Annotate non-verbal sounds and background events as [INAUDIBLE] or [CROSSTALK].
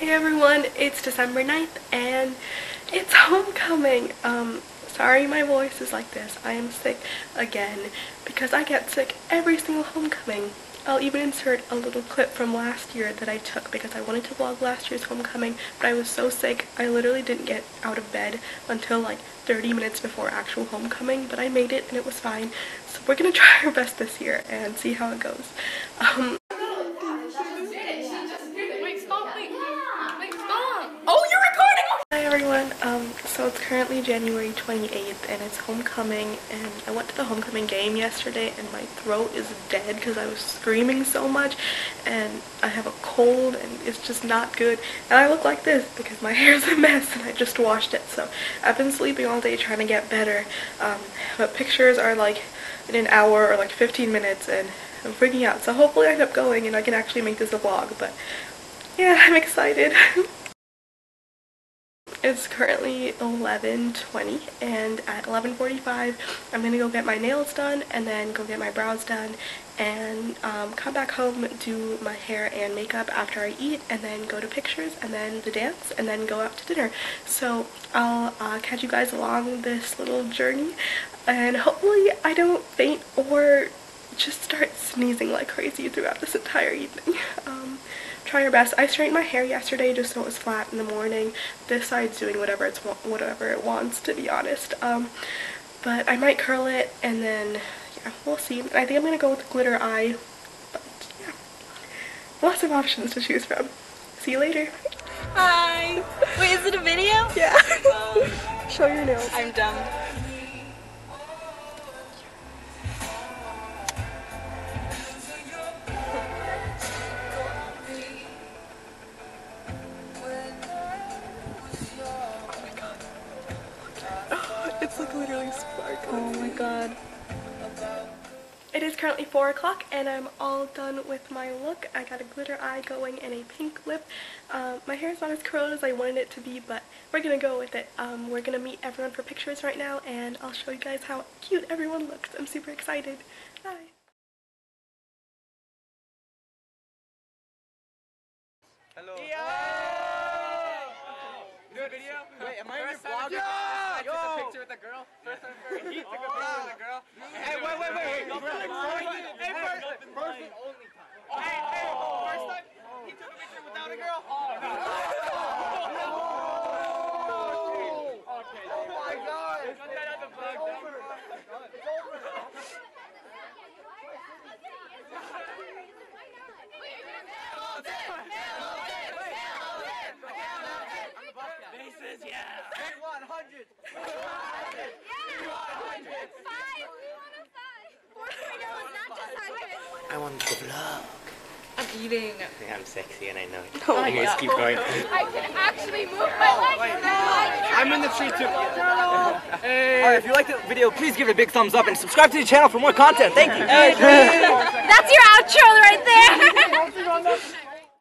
Hey everyone, it's December 9th and it's homecoming. Um, sorry my voice is like this. I am sick again because I get sick every single homecoming. I'll even insert a little clip from last year that I took because I wanted to vlog last year's homecoming but I was so sick I literally didn't get out of bed until like 30 minutes before actual homecoming but I made it and it was fine so we're gonna [LAUGHS] try our best this year and see how it goes. Um, Hi everyone, um, so it's currently January 28th and it's homecoming and I went to the homecoming game yesterday and my throat is dead because I was screaming so much and I have a cold and it's just not good. And I look like this because my [LAUGHS] hair is a mess and I just washed it. So I've been sleeping all day trying to get better. Um, but pictures are like in an hour or like 15 minutes and I'm freaking out. So hopefully I end up going and I can actually make this a vlog. But yeah [LAUGHS] I'm excited. [LAUGHS] It's currently 11.20 and at 11.45 I'm going to go get my nails done and then go get my brows done and um, come back home, do my hair and makeup after I eat and then go to pictures and then the dance and then go out to dinner. So I'll uh, catch you guys along this little journey and hopefully I don't faint or just start sneezing like crazy throughout this entire evening. [LAUGHS] Um, try your best. I straightened my hair yesterday just so it was flat in the morning. This side's doing whatever it's whatever it wants to be honest. Um, but I might curl it and then yeah, we'll see. I think I'm gonna go with glitter eye. But yeah, lots of options to choose from. See you later. Hi. Wait, is it a video? Yeah. Um, [LAUGHS] Show your nails. I'm dumb. God. It is currently 4 o'clock and I'm all done with my look. I got a glitter eye going and a pink lip. Um, my hair is not as curled as I wanted it to be, but we're gonna go with it. Um, we're gonna meet everyone for pictures right now and I'll show you guys how cute everyone looks. I'm super excited. Bye. Hello. Yo! Do a video? Wait, am I in your vlog? Yo! A girl. First for he took a picture with a girl. Hey, wait, wait, wait. Hey, first, first and only time. Hey, hey, first time he took a picture without a girl. Oh, no. Okay. Oh my God. Cut that out the vlog. It's over. It's over. Bases, yeah. I want the vlog. I'm eating. Yeah, I'm sexy and I know it. Oh my God. keep going. I can actually move my legs now. Oh, I'm in the tree too. Hey. Alright, if you liked the video, please give it a big thumbs up and subscribe to the channel for more content. Thank you. That's your outro right there.